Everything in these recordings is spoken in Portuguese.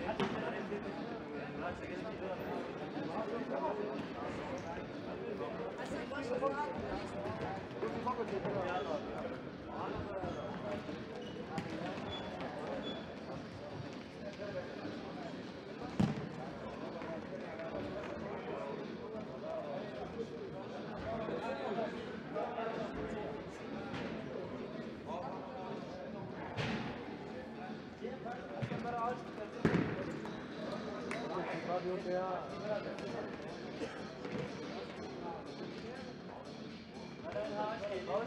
Gracias. 牛逼啊！好，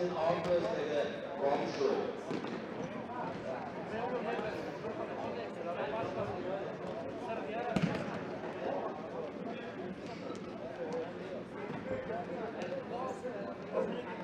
3, Asien Alpes gegen Guangzhou. Yes,